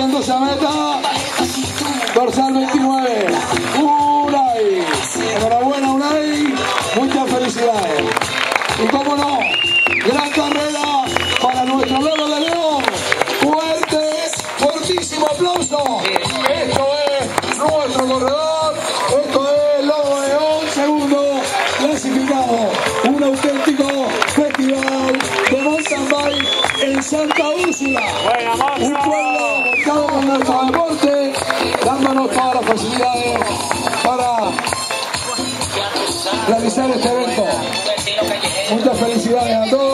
Siguiéndose a meta. Dorsal 29. Unai. Enhorabuena, Unai. Muchas felicidades. Y cómo no, gran carrera para nuestro lobo de León. Fuerte, fortísimo aplauso. Esto es nuestro corredor. Esto es Lobo de León, segundo clasificado. Un auténtico festival de mountain bike en Santa Úrsula. Un pueblo volcado con nuestro deporte, dándonos todas las facilidades para realizar este evento. Muchas felicidades a todos.